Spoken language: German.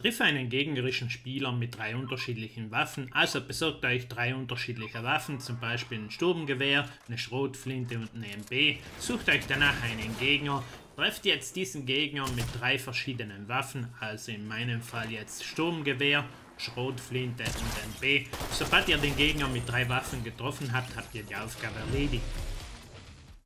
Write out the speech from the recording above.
Triff einen gegnerischen Spieler mit drei unterschiedlichen Waffen, also besorgt euch drei unterschiedliche Waffen, zum Beispiel ein Sturmgewehr, eine Schrotflinte und eine MB, sucht euch danach einen Gegner, trefft jetzt diesen Gegner mit drei verschiedenen Waffen, also in meinem Fall jetzt Sturmgewehr, Schrotflinte und MB. Sobald ihr den Gegner mit drei Waffen getroffen habt, habt ihr die Aufgabe erledigt.